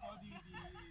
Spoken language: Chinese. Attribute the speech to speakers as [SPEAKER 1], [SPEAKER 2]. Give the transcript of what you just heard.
[SPEAKER 1] 小弟弟。